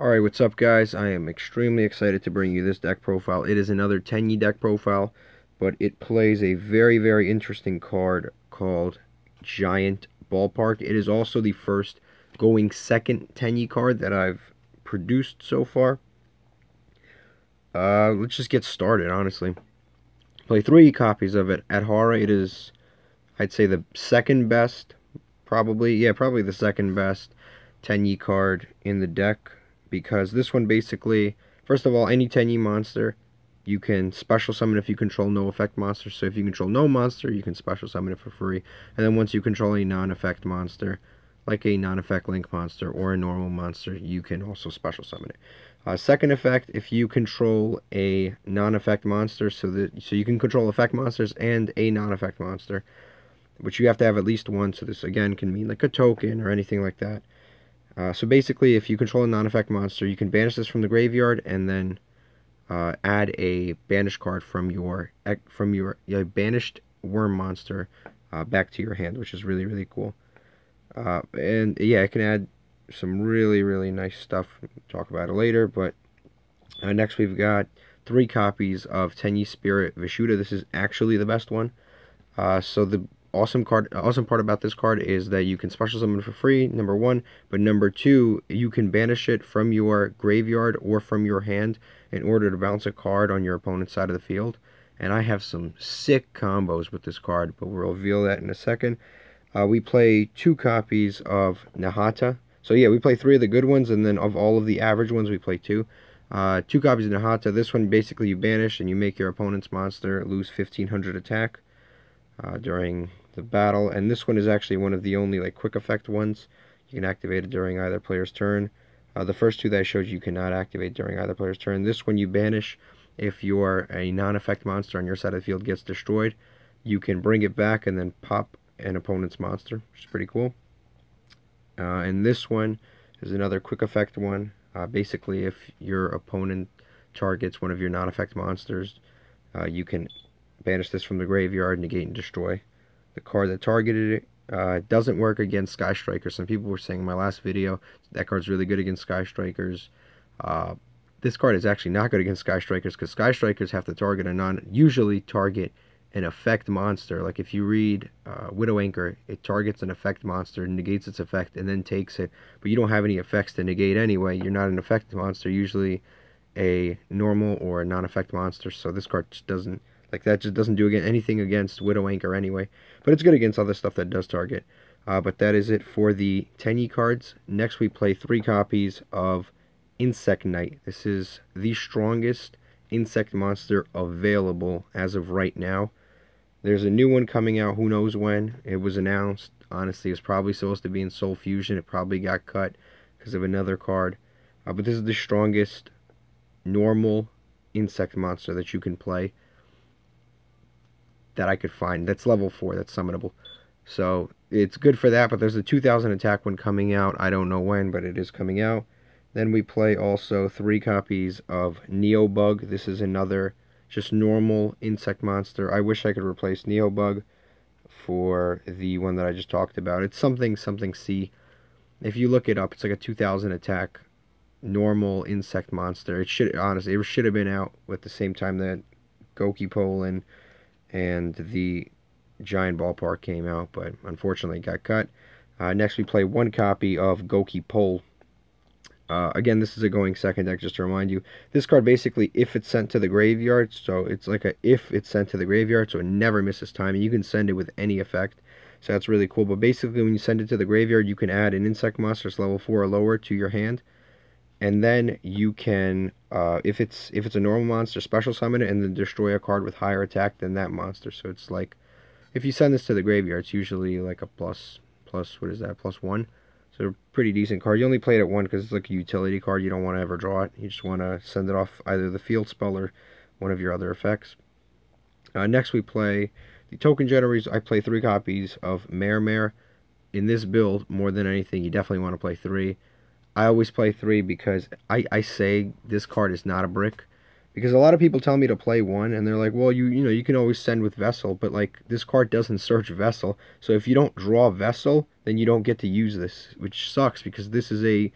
Alright, what's up guys? I am extremely excited to bring you this deck profile. It is another Tenyi deck profile, but it plays a very, very interesting card called Giant Ballpark. It is also the first going second Tenyi card that I've produced so far. Uh, let's just get started, honestly. Play three copies of it. Adhara, it is, I'd say, the second best, probably, yeah, probably the second best Tenyi card in the deck because this one basically, first of all, any Tenyi monster, you can special summon if you control no effect monster. So if you control no monster, you can special summon it for free. And then once you control a non-effect monster, like a non-effect link monster or a normal monster, you can also special summon it. Uh, second effect, if you control a non-effect monster, so that so you can control effect monsters and a non-effect monster, which you have to have at least one. So this again can mean like a token or anything like that. Uh, so basically, if you control a non-effect monster, you can banish this from the graveyard and then uh, add a banish card from your from your, your banished worm monster uh, back to your hand, which is really really cool. Uh, and yeah, it can add some really really nice stuff. We'll talk about it later. But uh, next we've got three copies of Tenyi Spirit Vishuda. This is actually the best one. Uh, so the awesome card awesome part about this card is that you can special summon for free number one but number two you can banish it from your graveyard or from your hand in order to bounce a card on your opponent's side of the field. And i have some sick combos with this card but we'll reveal that in a second. Uh, we play two copies of nahata so yeah we play three of the good ones and then of all of the average ones we play two. Uh, two copies of nahata this one basically you banish and you make your opponent's monster lose 1500 attack uh, during the battle. And this one is actually one of the only like quick effect ones. You can activate it during either player's turn. Uh, the first two that I showed you, you cannot activate during either player's turn. This one you banish if your a non-effect monster on your side of the field gets destroyed. You can bring it back and then pop an opponent's monster, which is pretty cool. Uh, and this one is another quick effect one. Uh, basically, if your opponent targets one of your non-effect monsters, uh, you can banish this from the graveyard, negate and destroy. The card that targeted it uh, doesn't work against Sky Strikers. Some people were saying in my last video that card's really good against Sky Strikers. Uh, this card is actually not good against Sky Strikers because Sky Strikers have to target a non, usually target an effect monster. Like if you read uh, Widow Anchor, it targets an effect monster, negates its effect, and then takes it. But you don't have any effects to negate anyway. You're not an effect monster. Usually a normal or a non-effect monster. So this card just doesn't like that just doesn't do anything against Widow Anchor anyway. But it's good against other stuff that does target. Uh, but that is it for the Tenyi cards. Next we play three copies of Insect Knight. This is the strongest insect monster available as of right now. There's a new one coming out, who knows when. It was announced. Honestly, it's probably supposed to be in Soul Fusion. It probably got cut because of another card. Uh, but this is the strongest normal insect monster that you can play that I could find. That's level 4, that's summonable. So it's good for that, but there's a 2000 attack one coming out. I don't know when, but it is coming out. Then we play also three copies of Neobug. This is another just normal insect monster. I wish I could replace Neobug for the one that I just talked about. It's something something C. If you look it up, it's like a 2000 attack normal insect monster. It should honestly it should have been out with the same time that Gokipole and the Giant Ballpark came out, but unfortunately it got cut. Uh, next, we play one copy of Gokipole. Uh, again, this is a going second deck, just to remind you. This card basically, if it's sent to the graveyard, so it's like a if it's sent to the graveyard, so it never misses time, and you can send it with any effect. So that's really cool. But basically, when you send it to the graveyard, you can add an insect monster's level 4 or lower to your hand and then you can uh, if it's if it's a normal monster special summon it and then destroy a card with higher attack than that monster. So it's like if you send this to the graveyard it's usually like a plus plus what is that? Plus one. So a pretty decent card. You only play it at one because it's like a utility card. You don't want to ever draw it. You just want to send it off either the field spell or one of your other effects. Uh, next we play the token generators. I play three copies of Mare Mare in this build more than anything you definitely want to play three I always play three because I, I say this card is not a brick. Because a lot of people tell me to play one, and they're like, well, you you know, you can always send with Vessel, but like this card doesn't search Vessel. So if you don't draw Vessel, then you don't get to use this, which sucks because this is a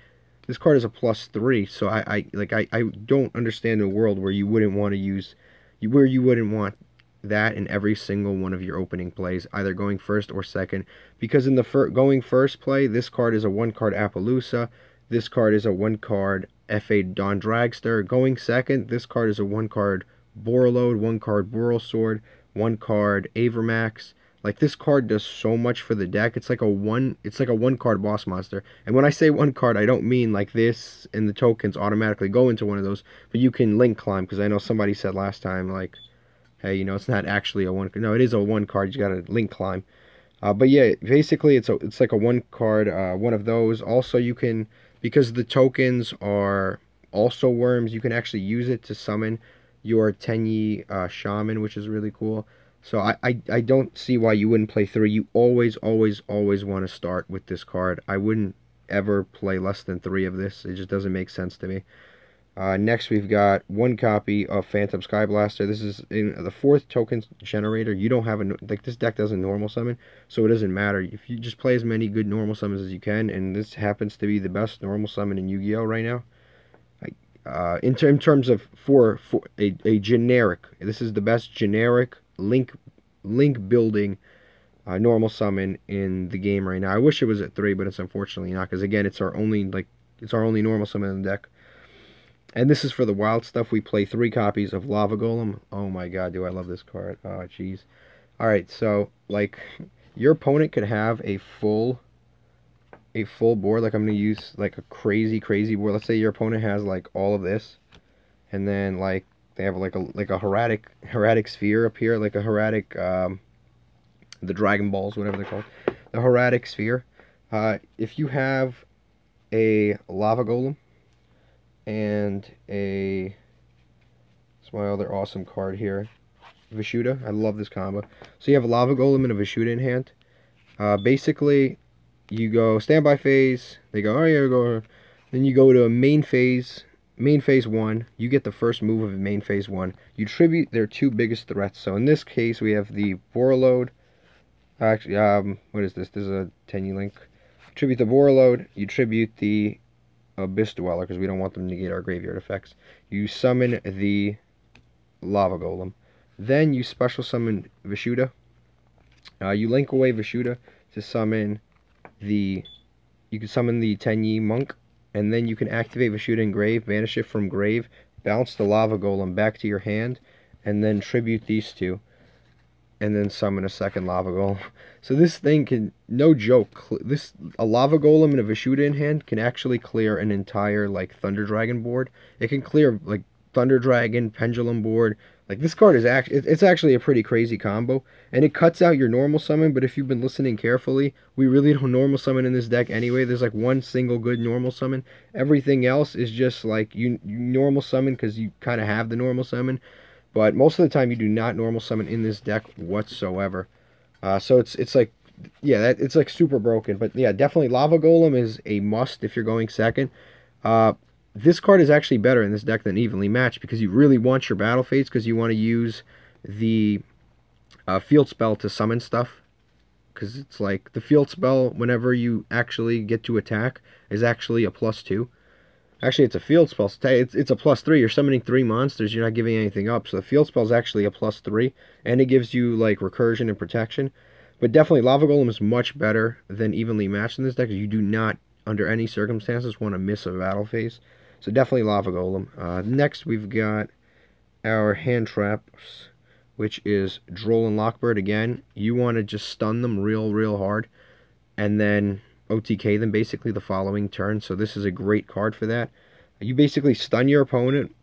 This card is a plus three, so I, I like I, I don't understand a world where you wouldn't want to use, where you wouldn't want that in every single one of your opening plays, either going first or second. Because in the fir going first play, this card is a one card Apollousa. This card is a one card FA Dawn Dragster. Going second, this card is a one card Borreload, one card Borrelsword, one card Avramax. Like this card does so much for the deck. It's like a one it's like a one card boss monster. And when I say one card, I don't mean like this and the tokens automatically go into one of those, but you can link climb because I know somebody said last time like hey, you know, it's not actually a one no, it is a one card. You got to link climb. Uh, but yeah, basically it's a it's like a one card uh, one of those. Also you can because the tokens are also worms, you can actually use it to summon your Tenyi uh, Shaman, which is really cool. So I, I, I don't see why you wouldn't play three. You always, always, always want to start with this card. I wouldn't ever play less than three of this. It just doesn't make sense to me. Uh, next, we've got one copy of Phantom Skyblaster. This is in the fourth token generator. You don't have a like this deck doesn't normal summon, so it doesn't matter. If you just play as many good normal summons as you can, and this happens to be the best normal summon in Yu-Gi-Oh right now. Uh, in, ter in terms of for for a, a generic, this is the best generic link link building uh, normal summon in the game right now. I wish it was at three, but it's unfortunately not because again, it's our only like it's our only normal summon in the deck. And this is for the wild stuff. We play three copies of Lava Golem. Oh my god, do I love this card. Oh, jeez. Alright, so, like, your opponent could have a full a full board. Like, I'm going to use, like, a crazy, crazy board. Let's say your opponent has, like, all of this. And then, like, they have like a like a hieratic hieratic sphere up here, like a hieratic um, the Dragon Balls, whatever they're called, the hieratic sphere. Uh, if you have a lava golem and a it's my other awesome card here, Vishuda. I love this combo. So you have a lava golem and a Vishuda in hand. Uh, basically, you go standby phase. They go, oh yeah, go. Then you go to a main phase main phase one, you get the first move of main phase one. You tribute their two biggest threats. So in this case, we have the Borreload. Actually, um, what is this? This is a Tenyi link. Tribute the Borreload. You tribute the Abyss Dweller because we don't want them to negate our graveyard effects. You summon the Lava Golem. Then you special summon Vishuda. Uh, you link away Vishuda to summon the. You can summon the Tenyi Monk and then you can activate Vishuda in Grave, banish it from Grave, bounce the Lava Golem back to your hand, and then tribute these two, and then summon a second Lava Golem. So this thing can, no joke, this a Lava Golem and a Vishuda in hand can actually clear an entire, like, Thunder Dragon board. It can clear, like, Thunder Dragon, Pendulum board, like this card is actually it's actually a pretty crazy combo, and it cuts out your normal summon. But if you've been listening carefully, we really don't normal summon in this deck anyway. There's like one single good normal summon. Everything else is just like you, you normal summon because you kind of have the normal summon, but most of the time you do not normal summon in this deck whatsoever. Uh, so it's it's like yeah, that, it's like super broken. But yeah, definitely Lava Golem is a must if you're going second. Uh, this card is actually better in this deck than Evenly Matched because you really want your Battle Fates because you want to use the uh, field spell to summon stuff. Because it's like the field spell, whenever you actually get to attack, is actually a plus two. Actually, it's a field spell. It's, it's a plus three. You're summoning three monsters. You're not giving anything up. So the field spell is actually a plus three. And it gives you like recursion and protection. But definitely Lava Golem is much better than Evenly Matched in this deck. You do not, under any circumstances, want to miss a battle phase. So definitely Lava Golem. Uh, next we've got our hand traps, which is Droll and Lockbird. Again, you want to just stun them real, real hard, and then OTK them basically the following turn. So this is a great card for that. You basically stun your opponent.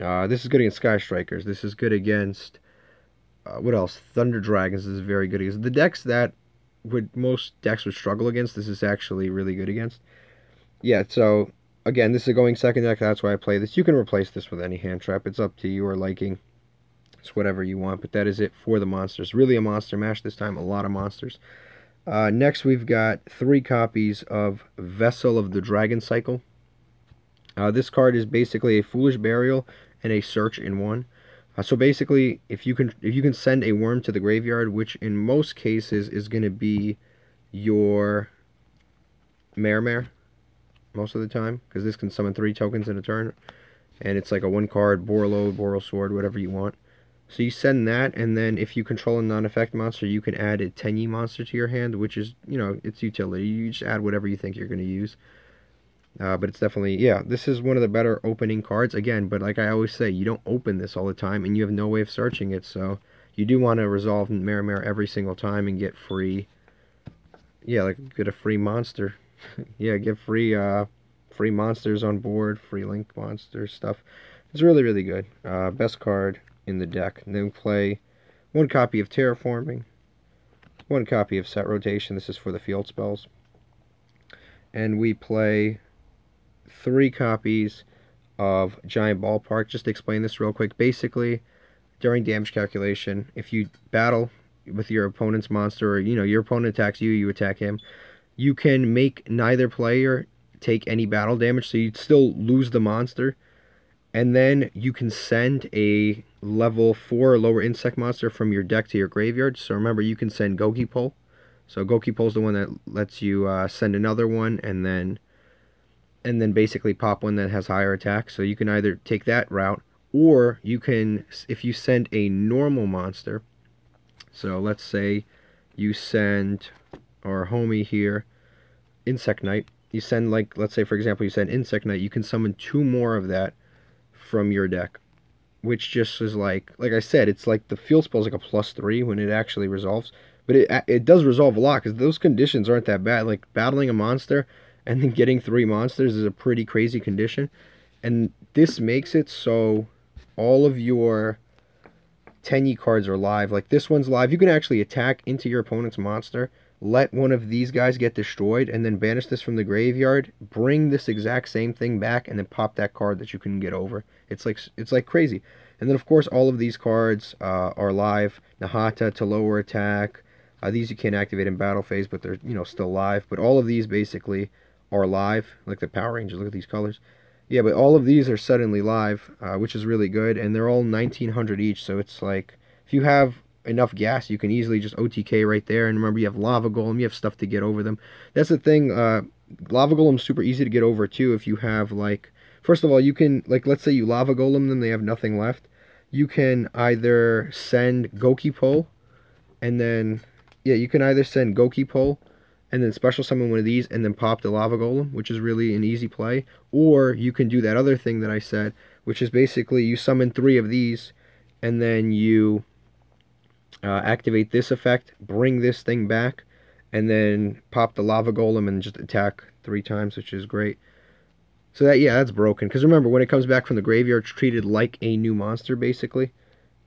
Uh, this is good against Sky Strikers. This is good against uh, what else? Thunder Dragons is very good against the decks that would most decks would struggle against. This is actually really good against. Yeah, so again, this is going second deck, that's why I play this. You can replace this with any hand trap. It's up to your liking. It's whatever you want, but that is it for the monsters. Really a monster mash this time, a lot of monsters. Uh, next, we've got three copies of Vessel of the Dragon Cycle. Uh, this card is basically a Foolish Burial and a Search in one. Uh, so basically, if you can if you can send a worm to the graveyard, which in most cases is going to be your Mare Mare, most of the time, because this can summon three tokens in a turn. And it's like a one card Borreload, Borrelsword, whatever you want. So you send that, and then if you control a non-effect monster, you can add a Tenyi monster to your hand, which is, you know, it's utility. You just add whatever you think you're going to use. Uh, but it's definitely, yeah, this is one of the better opening cards. Again, but like I always say, you don't open this all the time, and you have no way of searching it, so you do want to resolve Mirror every single time and get free, yeah, like get a free monster. yeah, get free, uh, free monsters on board, free link monster stuff. It's really, really good. Uh, best card in the deck. And then play one copy of Terraforming, one copy of Set Rotation. This is for the field spells. And we play three copies of Giant Ballpark. Just to explain this real quick. Basically, during damage calculation, if you battle with your opponent's monster, or you know your opponent attacks you, you attack him, you can make neither player take any battle damage, so you'd still lose the monster, and then you can send a level 4 or lower insect monster from your deck to your graveyard. So remember, you can send Gokipole. So Gokipole is the one that lets you uh, send another one and then and then basically pop one that has higher attack. So you can either take that route or you can, if you send a normal monster, so let's say you send our homie here, Insect Knight, you send like, let's say for example, you send Insect Knight, you can summon two more of that from your deck which just is like, like I said, it's like the field spell is like a plus three when it actually resolves. But it it does resolve a lot because those conditions aren't that bad. Like battling a monster and then getting three monsters is a pretty crazy condition. And this makes it so all of your Tenyi cards are live. Like this one's live. You can actually attack into your opponent's monster let one of these guys get destroyed and then banish this from the graveyard, bring this exact same thing back and then pop that card that you couldn't get over. It's like it's like crazy. And then of course all of these cards uh, are live. Nahata to lower attack. Uh, these you can't activate in battle phase, but they're you know still live. But all of these basically are live, like the Power Rangers. Look at these colors. Yeah, but all of these are suddenly live, uh, which is really good, and they're all 1900 each. So it's like if you have enough gas, you can easily just OTK right there. And remember, you have Lava Golem, you have stuff to get over them. That's the thing, uh, Lava Golem's super easy to get over too if you have, like, first of all, you can, like, let's say you Lava Golem them, they have nothing left. You can either send Gokipole and then, yeah, you can either send Gokipole and then special summon one of these, and then pop the Lava Golem, which is really an easy play. Or you can do that other thing that I said, which is basically you summon three of these, and then you uh, activate this effect, bring this thing back, and then pop the lava golem and just attack three times, which is great. So that yeah, that's broken. Because remember, when it comes back from the graveyard, it's treated like a new monster basically,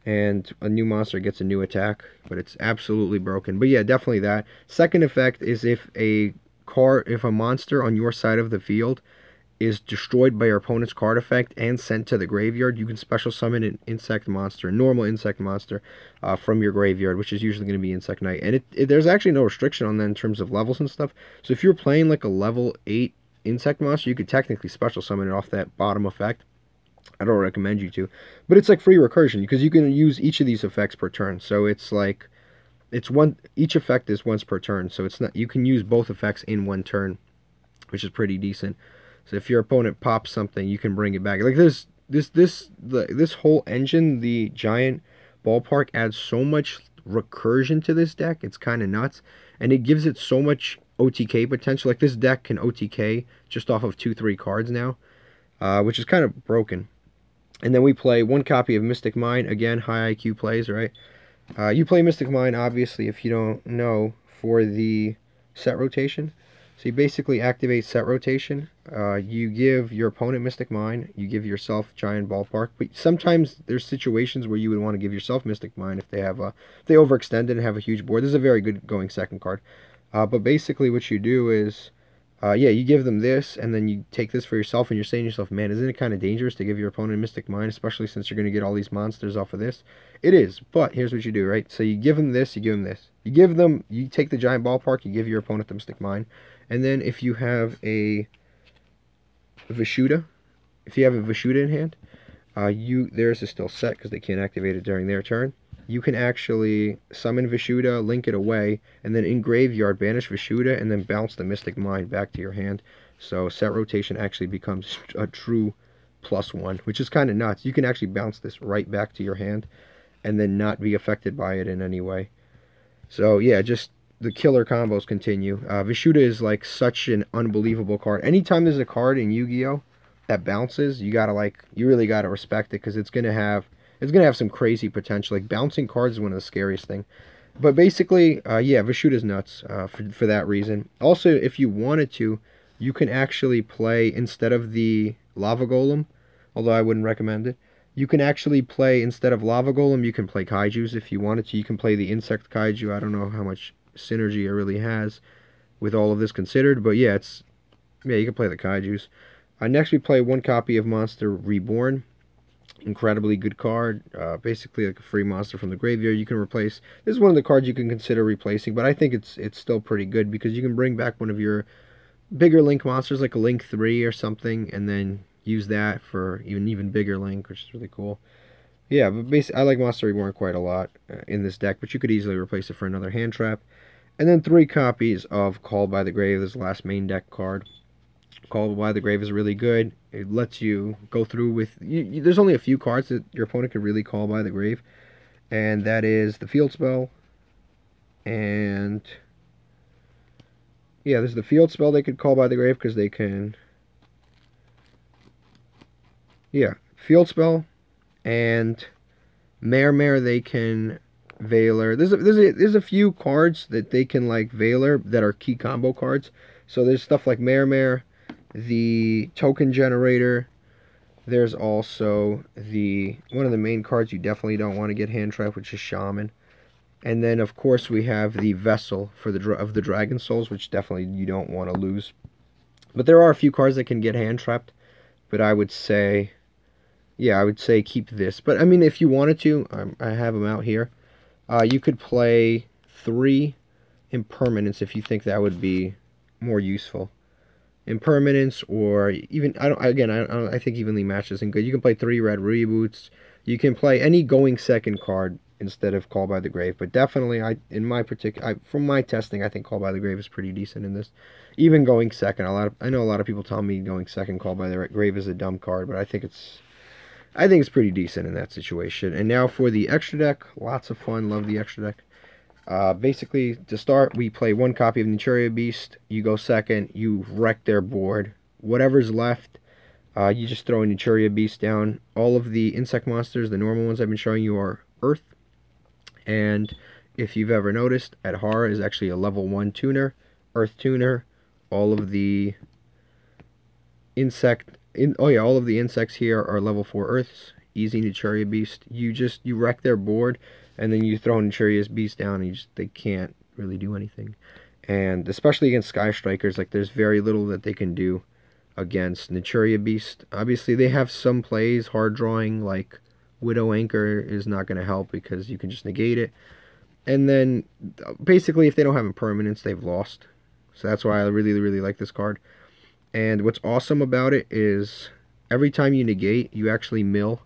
and a new monster gets a new attack, but it's absolutely broken. But yeah, definitely that. Second effect is if a car, if a monster on your side of the field is destroyed by your opponent's card effect and sent to the graveyard, you can special summon an insect monster, a normal insect monster, uh, from your graveyard, which is usually going to be Insect Knight. And it, it, there's actually no restriction on that in terms of levels and stuff. So if you're playing like a level 8 insect monster, you could technically special summon it off that bottom effect. I don't recommend you to. But it's like free recursion because you can use each of these effects per turn. So it's like it's one each effect is once per turn. So it's not you can use both effects in one turn, which is pretty decent. So if your opponent pops something, you can bring it back. Like this, this, this, the, this whole engine, the giant ballpark adds so much recursion to this deck. It's kind of nuts, and it gives it so much OTK potential. Like this deck can OTK just off of two, three cards now, uh, which is kind of broken. And then we play one copy of Mystic Mine. Again, high IQ plays, right? Uh, you play Mystic Mine, obviously, if you don't know, for the set rotation. So you basically activate set rotation. Uh, you give your opponent Mystic Mine. You give yourself Giant Ballpark. But sometimes there's situations where you would want to give yourself Mystic Mine if they have a if they overextended and have a huge board. This is a very good going second card. Uh, but basically what you do is, uh, yeah, you give them this, and then you take this for yourself, and you're saying to yourself, man, isn't it kind of dangerous to give your opponent Mystic Mine, especially since you're going to get all these monsters off of this? It is, but here's what you do, right? So you give them this, you give them this. You give them, you take the Giant Ballpark, you give your opponent the Mystic Mine. And then if you have a Vishuda, if you have a Vishuda in hand, uh, you theirs is still set because they can't activate it during their turn. You can actually summon Vishuda, link it away, and then in graveyard banish Vishuda, and then bounce the Mystic Mine back to your hand. So set rotation actually becomes a true plus one, which is kind of nuts. You can actually bounce this right back to your hand and then not be affected by it in any way. So yeah, just the killer combos continue. Uh, Vishuda is like such an unbelievable card. Anytime there's a card in Yu-Gi-Oh that bounces, you gotta like, you really gotta respect it because it's gonna have, it's gonna have some crazy potential. Like bouncing cards is one of the scariest thing. But basically, uh, yeah, Vishuda's nuts uh, for for that reason. Also, if you wanted to, you can actually play instead of the Lava Golem, although I wouldn't recommend it. You can actually play instead of Lava Golem, you can play Kaiju's if you wanted to. You can play the Insect Kaiju. I don't know how much synergy it really has with all of this considered, but yeah, it's yeah, you can play the Kaiju's. Uh, next, we play one copy of Monster Reborn. Incredibly good card. Uh, basically, like a free monster from the graveyard. You can replace. This is one of the cards you can consider replacing, but I think it's it's still pretty good because you can bring back one of your bigger Link monsters, like a Link three or something, and then use that for even even bigger Link, which is really cool. Yeah, but basically, I like Monster Reborn quite a lot uh, in this deck, but you could easily replace it for another hand trap. And then three copies of Called by the Grave, this last main deck card. Called by the Grave is really good. It lets you go through with... You, you, there's only a few cards that your opponent could really call by the Grave. And that is the Field Spell. And... Yeah, this is the Field Spell they could call by the Grave because they can... Yeah, Field Spell and Mare Mare they can Veiler. There's a, there's a, there's a few cards that they can like Veiler that are key combo cards. So there's stuff like Mare Mare, the token generator. There's also the one of the main cards you definitely don't want to get hand trapped, which is Shaman. And then of course we have the Vessel for the of the Dragon Souls, which definitely you don't want to lose. But there are a few cards that can get hand trapped, but I would say yeah, I would say keep this. But I mean, if you wanted to, um, I have them out here. Uh, you could play three impermanence if you think that would be more useful. Impermanence, or even I don't. Again, I don't, I think evenly matched isn't good. You can play three red reboots. You can play any going second card instead of Call by the Grave. But definitely, I in my particular, from my testing, I think Call by the Grave is pretty decent in this. Even going second, a lot of I know a lot of people tell me going second Call by the Grave is a dumb card, but I think it's I think it's pretty decent in that situation. And now for the extra deck, lots of fun, love the extra deck. Uh, basically, to start, we play one copy of Naturia Beast. You go second, you wreck their board. Whatever's left, uh, you just throw a Naturia Beast down. All of the insect monsters, the normal ones I've been showing you, are Earth. And if you've ever noticed, Adhara is actually a level 1 tuner, Earth tuner. All of the insect in, oh yeah, all of the insects here are level 4 Earths. Easy Naturia Beast. You just, you wreck their board, and then you throw Naturia's Beast down, and you just, they can't really do anything. And especially against Sky Strikers, like, there's very little that they can do against Naturia Beast. Obviously, they have some plays, hard drawing, like Widow Anchor is not going to help because you can just negate it. And then, basically, if they don't have impermanence, they've lost. So that's why I really, really like this card. And what's awesome about it is every time you negate, you actually mill.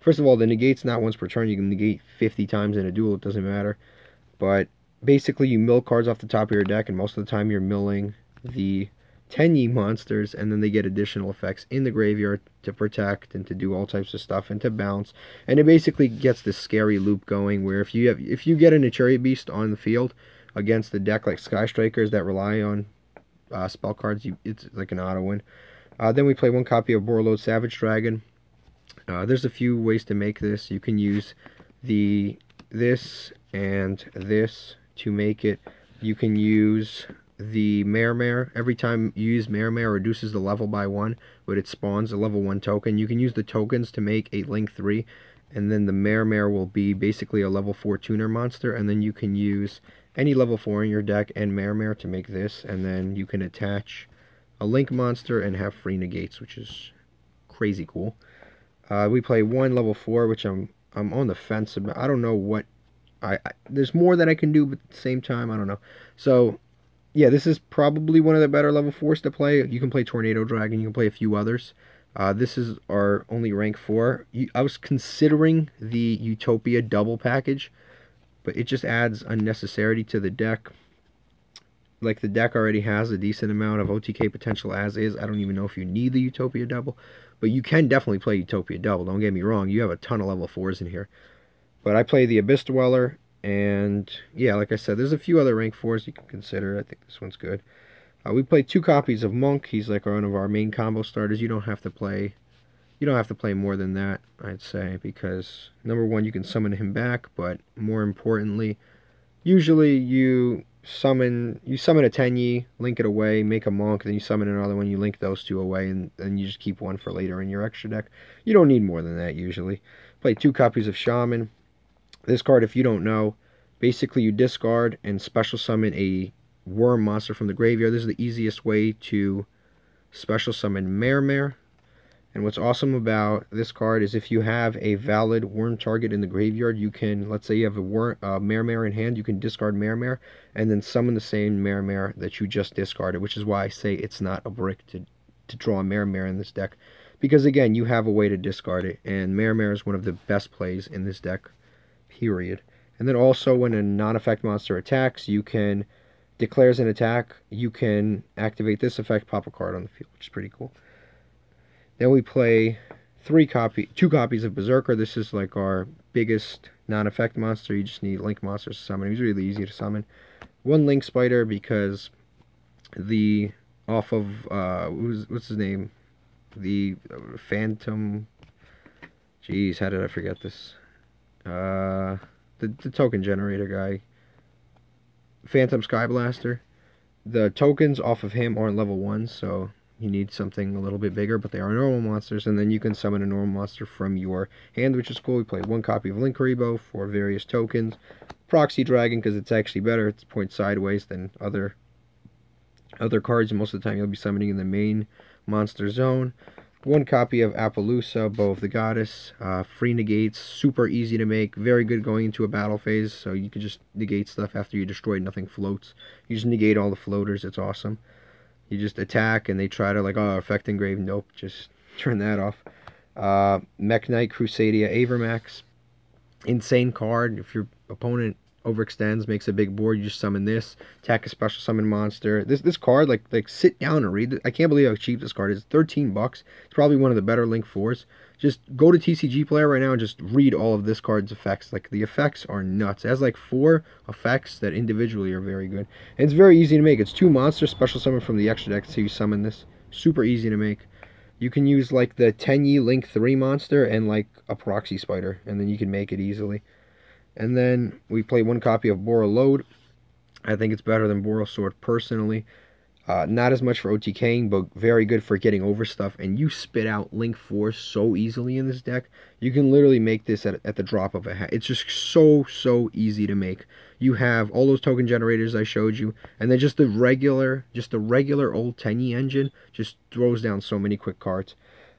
First of all, the negate's not once per turn. You can negate 50 times in a duel. It doesn't matter. But basically, you mill cards off the top of your deck, and most of the time you're milling the Tenyi monsters, and then they get additional effects in the graveyard to protect and to do all types of stuff and to bounce. And it basically gets this scary loop going where if you have if you get a Naturia Beast on the field against the deck like Sky Strikers that rely on uh, spell cards. You, it's like an auto win. Uh, then we play one copy of Borreload Savage Dragon. Uh, there's a few ways to make this. You can use the this and this to make it. You can use the Mare Mare. Every time you use Mare Mare, reduces the level by one, but it spawns a level one token. You can use the tokens to make a Link 3, and then the Mare Mare will be basically a level 4 tuner monster, and then you can use any level 4 in your deck and Mare to make this, and then you can attach a Link monster and have free negates, which is crazy cool. Uh, we play one level 4, which I'm I'm on the fence about. I don't know what... I, I There's more that I can do, but at the same time, I don't know. So, yeah, this is probably one of the better level 4s to play. You can play Tornado Dragon, you can play a few others. Uh, this is our only rank 4. I was considering the Utopia double package, but it just adds unnecessity to the deck. like the deck already has a decent amount of OTK potential as is. I don't even know if you need the Utopia double, but you can definitely play Utopia double. Don't get me wrong, you have a ton of level fours in here. But I play the Abyss Dweller, and yeah, like I said, there's a few other rank fours you can consider. I think this one's good. Uh, we play two copies of Monk. He's like one of our main combo starters. You don't have to play you don't have to play more than that, I'd say, because number one, you can summon him back, but more importantly, usually you summon you summon a Tenyi, link it away, make a monk, then you summon another one, you link those two away, and then you just keep one for later in your extra deck. You don't need more than that usually. Play two copies of Shaman. This card, if you don't know, basically you discard and special summon a worm monster from the graveyard. This is the easiest way to special summon Mare Mare. And what's awesome about this card is if you have a valid worm target in the graveyard, you can, let's say you have a worm, uh, Mare Mare in hand, you can discard Mare Mare and then summon the same Mare Mare that you just discarded, which is why I say it's not a brick to, to draw a Mare Mare in this deck. Because again, you have a way to discard it, and Mare Mare is one of the best plays in this deck, period. And then also when a non-effect monster attacks, you can, declares an attack, you can activate this effect, pop a card on the field, which is pretty cool. Then we play three copy, two copies of Berserker. This is like our biggest non-effect monster. You just need Link monsters to summon. He's really easy to summon. One Link Spider because the off of uh, who's what's his name? The Phantom. Jeez, how did I forget this? Uh, the the token generator guy. Phantom Skyblaster. The tokens off of him aren't level one, so you need something a little bit bigger, but they are normal monsters, and then you can summon a normal monster from your hand, which is cool. We played one copy of Linkuriboh for various tokens. Proxy Dragon, because it's actually better. It's points sideways than other other cards. Most of the time, you'll be summoning in the main monster zone. One copy of Apollousa, Bow of the Goddess. Uh, free negates, super easy to make, very good going into a battle phase, so you can just negate stuff after you destroy, nothing floats. You just negate all the floaters, it's awesome. You just attack and they try to like, oh, effect engrave. Nope, just turn that off. Uh, Mekk-Knight Crusadia Avramax. Insane card. If your opponent overextends, makes a big board, you just summon this. Attack a special summon monster. This this card, like like sit down and read. I can't believe how cheap this card is. 13 bucks. It's probably one of the better Link 4s. Just go to TCG Player right now and just read all of this card's effects. Like the effects are nuts. It has like four effects that individually are very good. And it's very easy to make. It's two monsters, special summon from the extra deck, so you summon this. Super easy to make. You can use like the Tenyi Link 3 monster and like a proxy spider, and then you can make it easily. And then we play one copy of Borreload. I think it's better than Borrelsword personally. Uh, not as much for OTKing, but very good for getting over stuff. And you spit out Link Force so easily in this deck. You can literally make this at, at the drop of a hat. It's just so, so easy to make. You have all those token generators I showed you. And then just the regular, just the regular old Tenyi engine just throws down so many quick cards.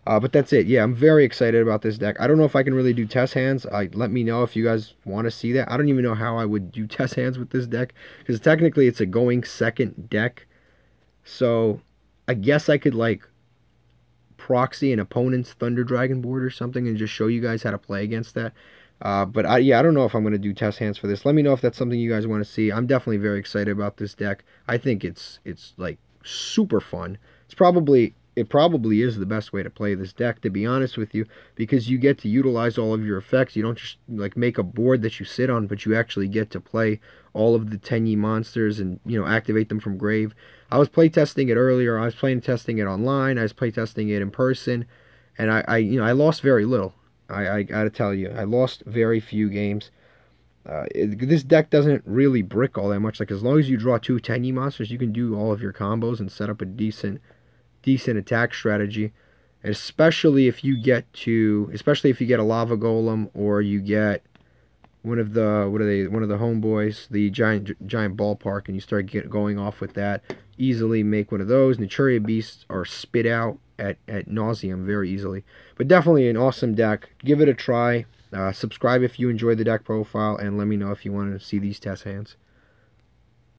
Uh, but that's it. Yeah, I'm very excited about this deck. I don't know if I can really do test hands. I, let me know if you guys want to see that. I don't even know how I would do test hands with this deck. Because technically it's a going second deck. So I guess I could like proxy an opponent's Thunder Dragon board or something and just show you guys how to play against that. Uh, but I, yeah, I don't know if I'm going to do test hands for this. Let me know if that's something you guys want to see. I'm definitely very excited about this deck. I think it's it's like super fun. It's probably it probably is the best way to play this deck, to be honest with you, because you get to utilize all of your effects. You don't just like make a board that you sit on, but you actually get to play all of the Tenyi monsters and you know activate them from grave. I was playtesting it earlier. I was playing testing it online. I was playtesting it in person, and I, I you know I lost very little. I, I gotta tell you, I lost very few games. Uh, it, this deck doesn't really brick all that much. Like as long as you draw two Tenyi monsters, you can do all of your combos and set up a decent decent attack strategy. especially if you get to, especially if you get a lava golem or you get one of the what are they? One of the homeboys, the giant giant ballpark, and you start get going off with that. Easily make one of those. Naturia beasts are spit out at at nauseum very easily. But definitely an awesome deck. Give it a try. Uh, subscribe if you enjoy the deck profile, and let me know if you want to see these test hands.